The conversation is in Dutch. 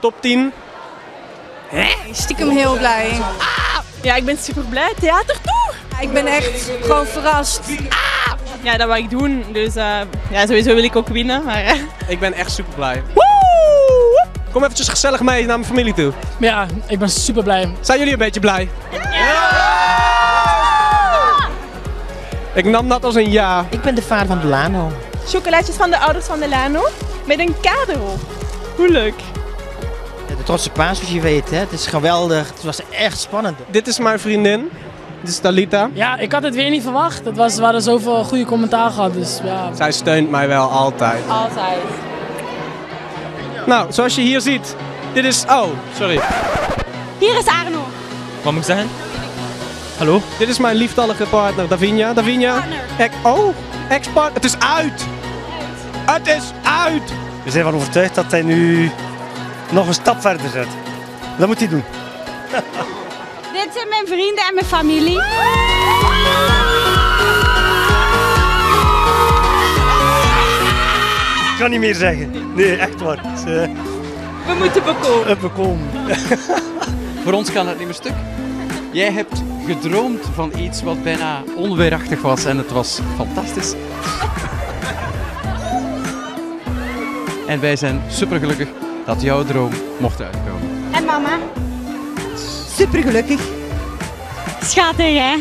top 10? Stiekem heel blij. Ja, ik ben super blij. Theater toe! Ik ben echt gewoon verrast. Ja, dat wou ik doen. Dus eh, ja, sowieso wil ik ook winnen. Maar, eh. Ik ben echt super blij. Kom eventjes gezellig mee naar mijn familie toe. Ja, ik ben super blij. Zijn jullie een beetje blij? Ik nam dat als een ja. Ik ben de vader van Delano. Chocolaatjes van de ouders van Delano. Met een kader op. Hoe leuk. De trotse paas, zoals je weet. Hè. Het is geweldig. Het was echt spannend. Dit is mijn vriendin. Dit is Talita. Ja, ik had het weer niet verwacht. Het was, we hadden zoveel goede commentaar gehad. Dus ja, Zij steunt mij wel altijd. Altijd. Nou, zoals je hier ziet. Dit is... Oh, sorry. Hier is Arno. Wat moet ik zeggen? Hallo? Dit is mijn lieftallige partner, Davinia. Davinia. Ek, oh, ex-partner. Het is uit. Het is uit. We zijn van overtuigd dat hij nu nog een stap verder zet. Dat moet hij doen. Dit zijn mijn vrienden en mijn familie. Ik kan niet meer zeggen. Nee, echt waar. Eh, We moeten bekomen. bekomen. Voor ons kan het niet meer stuk. Jij hebt gedroomd van iets wat bijna onweerachtig was en het was fantastisch. En wij zijn supergelukkig dat jouw droom mocht uitkomen. En mama? Super gelukkig. Schattig, hè?